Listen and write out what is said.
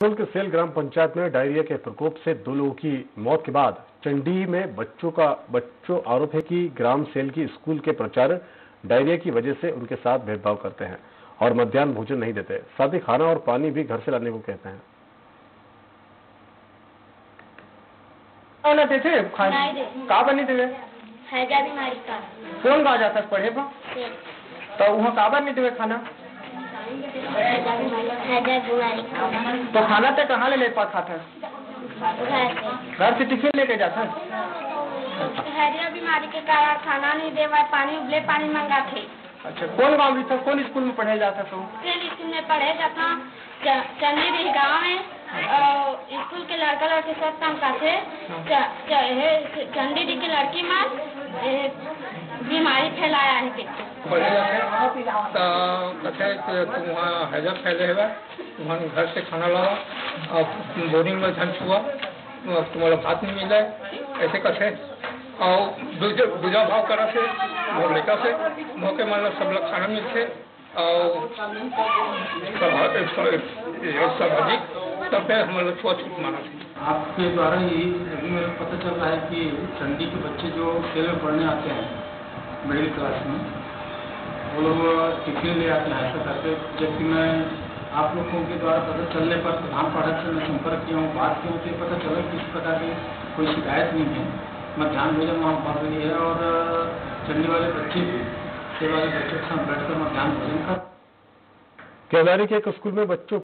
के सेल ग्राम पंचायत में डायरिया के प्रकोप से दो लोगों की मौत के बाद चंडी में बच्चों का बच्चों आरोप है कि ग्राम सेल की स्कूल के प्रचारक डायरिया की वजह से उनके साथ भेदभाव करते हैं और मध्यान्ह भोजन नहीं देते। साथ ही खाना और पानी भी घर से लाने को कहते हैं। खा दे। का बनी देवे हैजा बीमारी का। कौन जाता है पढ़े पर? तो वहाँ का बनी देवे खाना? तो खाना तो कहाँ ले ले पा खाता है घर से टिफ़िन लेके जाता है बीमारी के कारण खाना नहीं देवा पानी उबले पानी मंगाते अच्छा कौन गाँव भी था? कौन स्कूल में पढ़े जाता तो? फिर स्कूल में पढ़े जाता चंदी भी गाँव में और स्कूल के लड़का लड़के सब काम करते। च- चंदी दी की लड़की माँ ए, बीमारी फैलाया है तो वहाँ फैले हुआ वहाँ घर से खाना लावा और बोरिंग में धन छुआ तुम्हारा भात नहीं मिल जाए ऐसे कथे और दूजा भाव करा से मोर लड़का से मौके मतलब सब लोग खाना मिलते। और सभा- सामाजिक तब पे हम लोग छुआ छूट माना थे आपके द्वारा ही अभी मेरे पता चल रहा है कि चंडी के बच्चे जो खेल में पढ़ने आते हैं मिडिल क्लास में। वो लोग टिफ़िन ले आते हैं, ऐसा करके जबकि मैं आप लोगों के द्वारा पता चलने पर प्रधान पाठक से मैं संपर्क किया हूँ, बात की हूँ तो पता चला कि इस प्रकार की कोई शिकायत नहीं है। मध्याह्न भोजन वहाँ पड़ रही है और चलने वाले बच्चे भी सेवा वाले बच्चों के साथ बैठकर मध्याह्न भोजन कर केवलारी के एक स्कूल में बच्चों